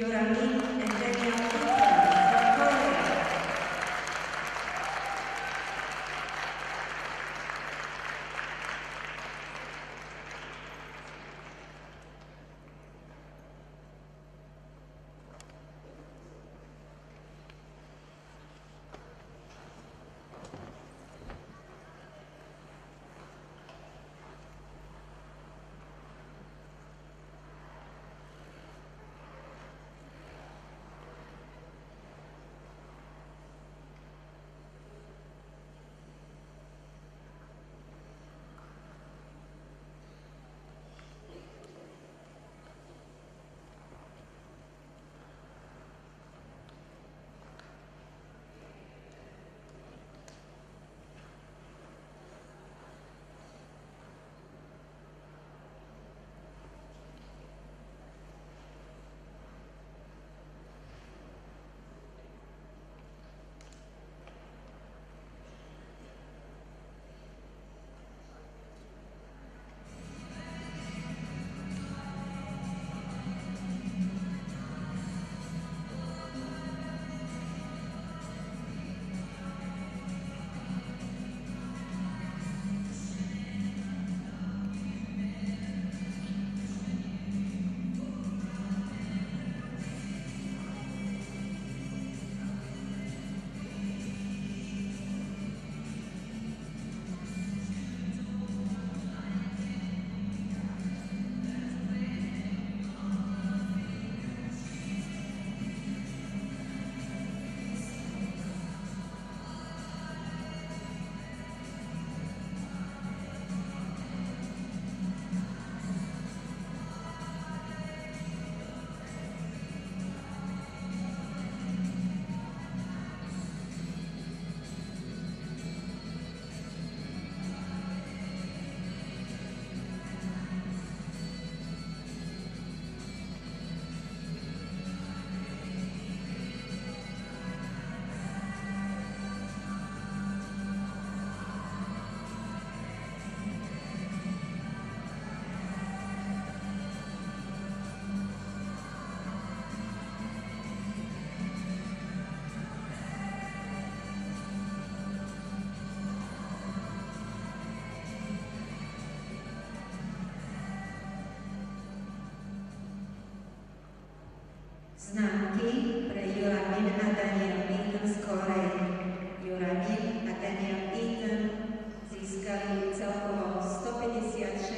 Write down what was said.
llorando. Známky pre Joramin a Daniel Eaton z Korei. Joramin a Daniel Eaton získali celkovo 156